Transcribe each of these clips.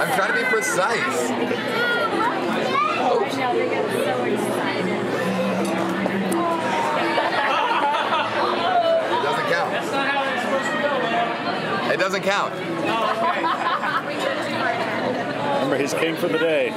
I'm trying to be precise. It doesn't count. Remember, he's king for the day.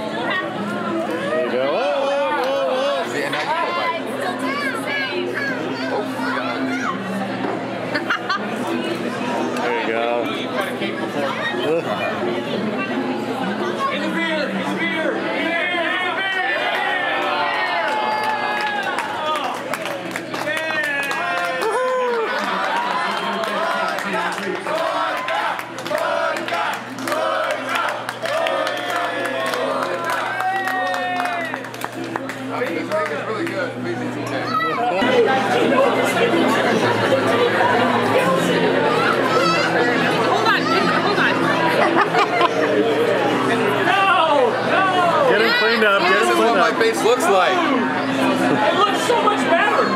Hold on. Hold on. No! No! Get him cleaned up. This is what my face looks like. It looks so much better!